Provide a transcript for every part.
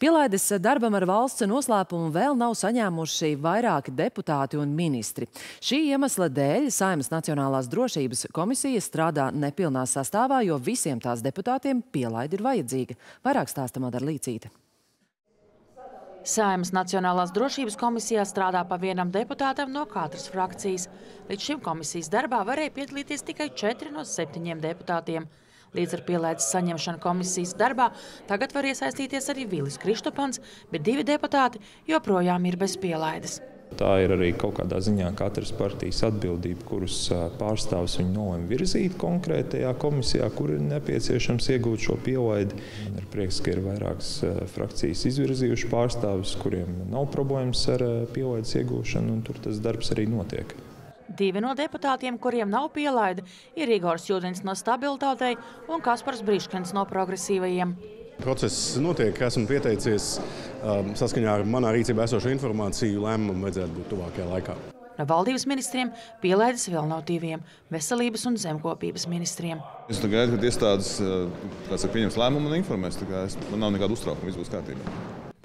Pielaides darbam ar valsts noslēpumu vēl nav saņēmuši vairāki deputāti un ministri. Šī iemesla dēļ Saimas Nacionālās drošības komisija strādā nepilnā sastāvā, jo visiem tās deputātiem pielaide ir vajadzīga. Vairāk stāsta Madara Līcīte. Saimas Nacionālās drošības komisijā strādā pa vienam deputātam no katras frakcijas. Līdz šim komisijas darbā varēja piedalīties tikai četri no septiņiem deputātiem. Līdz ar pielaides saņemšanu komisijas darbā tagad var iesaistīties arī Vilis Krištopans, bet divi deputāti joprojām ir bez pielaides. Tā ir arī kaut kādā ziņā katras partijas atbildība, kuras pārstāvs viņi nolem virzīt konkrētajā komisijā, kur ir nepieciešams iegūt šo pielaidi. Ir prieks, ka ir vairākas frakcijas izvirzījuši pārstāvis, kuriem nav problēmas ar pielaides iegūšanu, un tur tas darbs arī notiek. Divi no deputātiem, kuriem nav pielaide, ir Igors Jūdins no stabilitātei un Kaspars Briškens no progresīvajiem. Process notiek, esmu pieteicies um, saskaņā ar manā rīcībā esošo informāciju. Lēmumam vajadzētu būt tuvākajā laikā. No valdības ministriem pielaides vēl nav diviem - veselības un zemkopības ministriem. Es gaidu, kad iestādes uh, pieņems lēmumu un informēs. Es, man nav nekāda uztraukuma, viss būs kārtībā.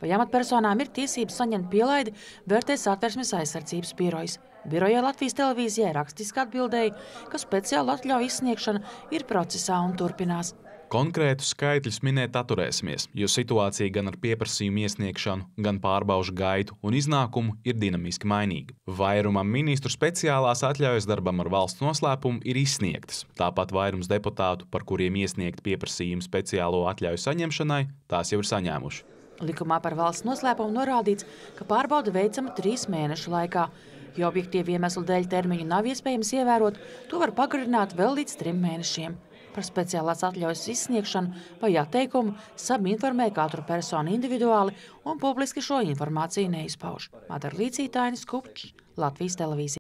Vai amatpersonām ir tiesības saņemt pielaidi, vērtēs atversmes aizsardzības birojas. Birojā Latvijas televīzijai rakstiski atbildēja, ka speciāla atļauja izsniegšana ir procesā un turpinās. Konkrētu skaitļus minēt atturēsimies, jo situācija gan ar pieprasījumu iesniegšanu, gan pārbaužu gaitu un iznākumu ir dinamiski mainīga. Vairumam ministru speciālās atļaujas darbam ar valsts noslēpumu ir izsniegtas. Tāpat vairums deputātu, par kuriem iesniegt pieprasījumu speciālo atļauju saņemšanai, tās jau ir saņēmuši. Likumā par valsts noslēpumu norādīts, ka pārbauda veicama trīs mēnešu laikā. Ja objektīvi iemeslu dēļ termiņu nav iespējams ievērot, to var pagarināt vēl līdz trim mēnešiem. Par speciālās atļaujas izsniegšanu vai atteikumu SAB informē katru personu individuāli un publiski šo informāciju neizpauž. Madara Līcītainis Kupčs, Latvijas televīzija.